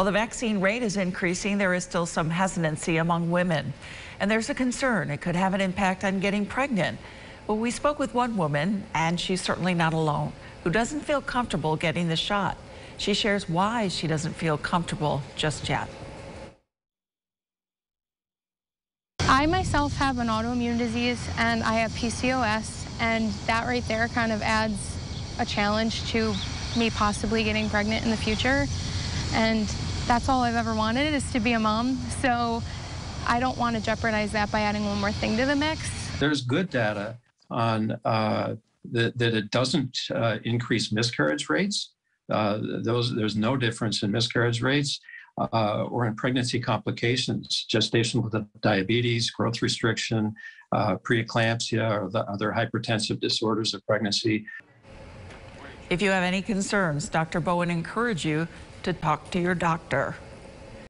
While the vaccine rate is increasing, there is still some hesitancy among women. And there's a concern it could have an impact on getting pregnant. Well, we spoke with one woman, and she's certainly not alone, who doesn't feel comfortable getting the shot. She shares why she doesn't feel comfortable just yet. I myself have an autoimmune disease and I have PCOS, and that right there kind of adds a challenge to me possibly getting pregnant in the future. And that's all I've ever wanted is to be a mom. So I don't want to jeopardize that by adding one more thing to the mix. There's good data on uh, that, that it doesn't uh, increase miscarriage rates. Uh, those, there's no difference in miscarriage rates uh, or in pregnancy complications, gestational diabetes, growth restriction, uh, preeclampsia, or the other hypertensive disorders of pregnancy. If you have any concerns, Dr. Bowen encourage you to talk to your doctor.